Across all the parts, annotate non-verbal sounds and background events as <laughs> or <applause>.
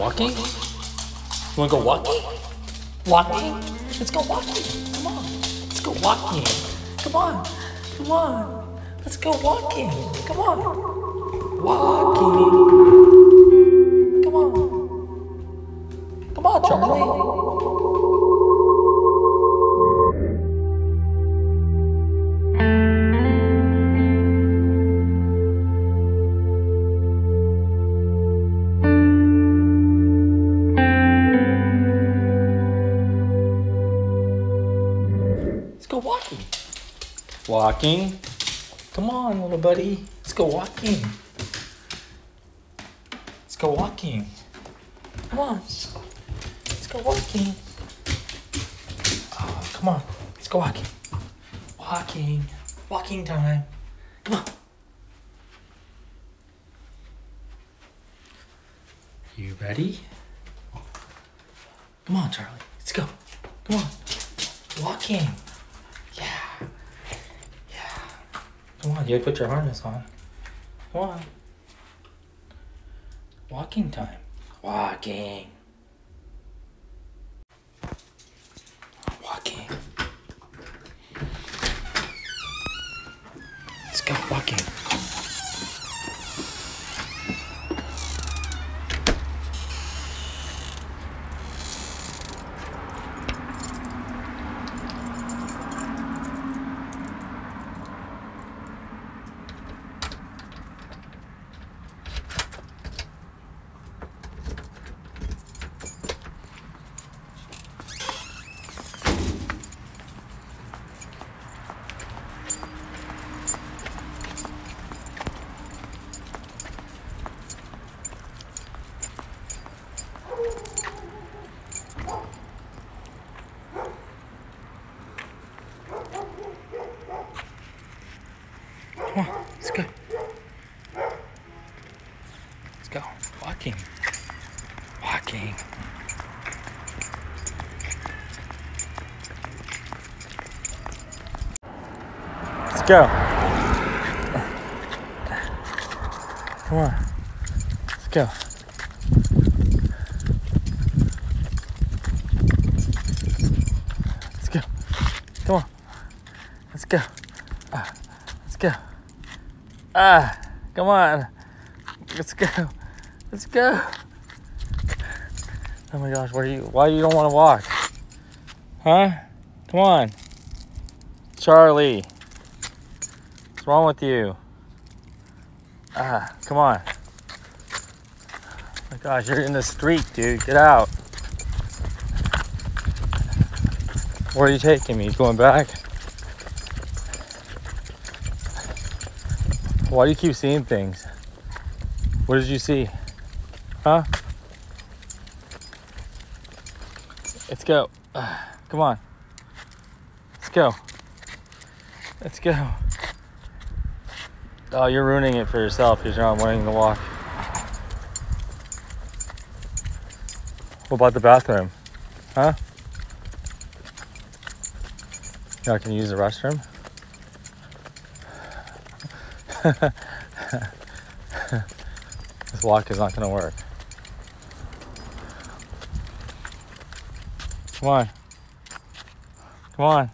walking? You wanna go walking? Walking? Let's go walking. Come on. Let's go walking. Come on. Come on. Let's go walking. Come on. Walking. Come on. Come on, Charlie. Walking. Come on, little buddy. Let's go walking. Let's go walking. Come on. Let's go walking. Oh, come on. Let's go walking. Walking. Walking time. Come on. You ready? Come on, Charlie. Let's go. Come on. Walking. Come on, you put your harness on. Come on. Walking time. Walking. Walking. Let's go walking. Come on, let's go. Let's go. Walking. Walking. Let's go. Come on. Let's go. Let's go. Come on. Let's go. Ah, let's go. Ah, come on. Let's go. Let's go. Oh my gosh, why you why you don't want to walk? Huh? Come on. Charlie. Wrong with you? Ah, come on. Oh my gosh, you're in the street, dude. Get out. Where are you taking me? Going back? Why do you keep seeing things? What did you see? Huh? Let's go. Come on. Let's go. Let's go. Oh, you're ruining it for yourself because you're not wanting to walk. What about the bathroom? Huh? You're not gonna use the restroom? <laughs> this walk is not gonna work. Come on. Come on.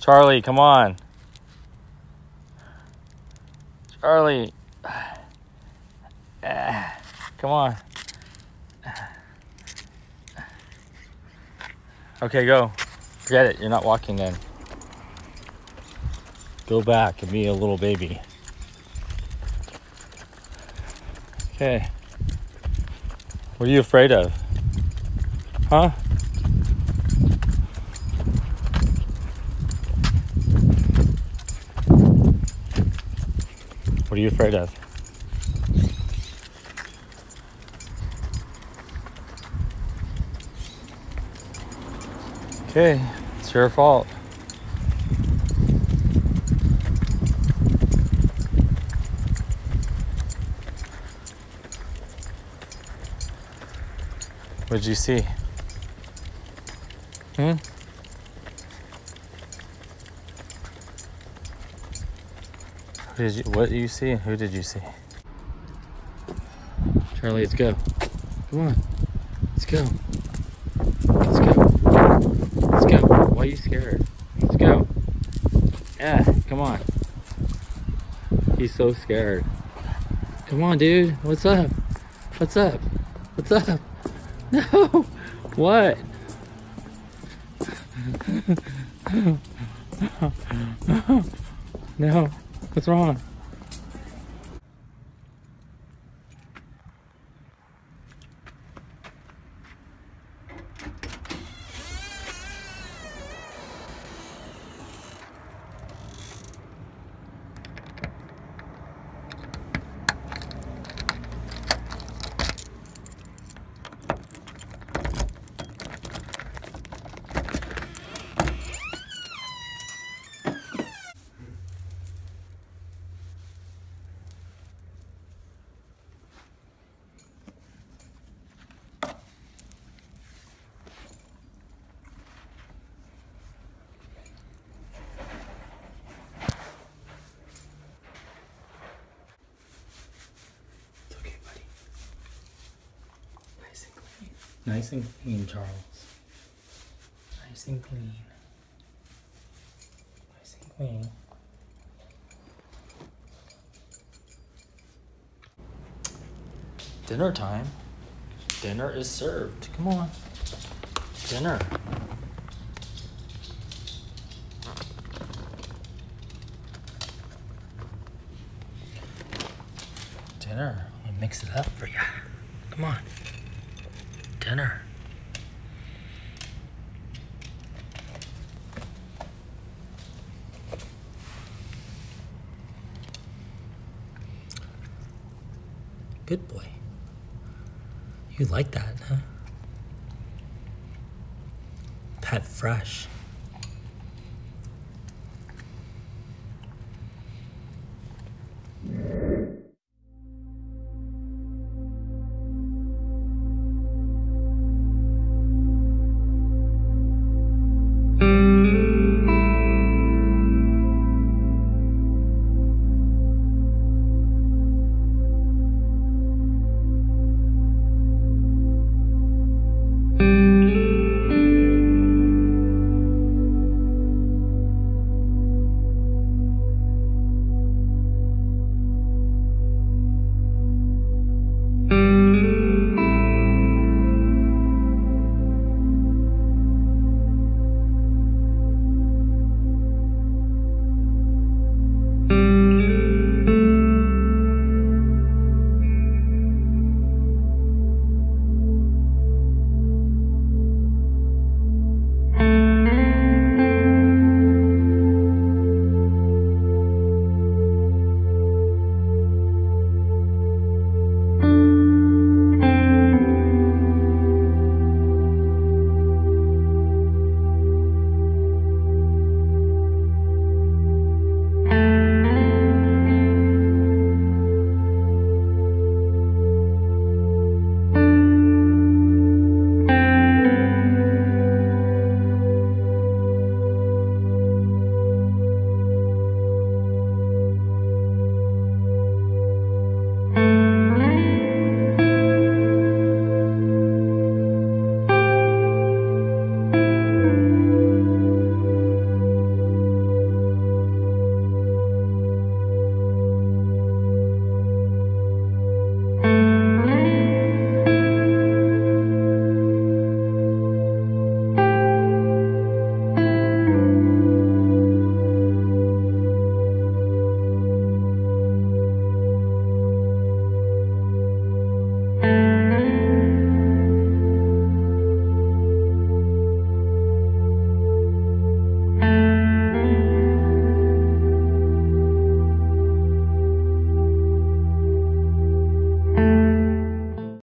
Charlie, come on. Charlie. <sighs> Come on. Okay, go. Forget it. You're not walking then. Go back and be a little baby. Okay. What are you afraid of? Huh? What are you afraid of? Okay, it's your fault. What did you see? Hmm? Who did you, what did you see who did you see? Charlie, let's go. Come on. Let's go. Let's go. Let's go. Why are you scared? Let's go. Yeah, come on. He's so scared. Come on, dude. What's up? What's up? What's up? <laughs> No. What? <laughs> No. What's wrong? Nice and clean, Charles. Nice and clean. Nice and clean. Dinner time. Dinner is served. Come on. Dinner. Dinner. Let me mix it up for you. Come on. Dinner. Good boy. You like that, huh? Pet fresh.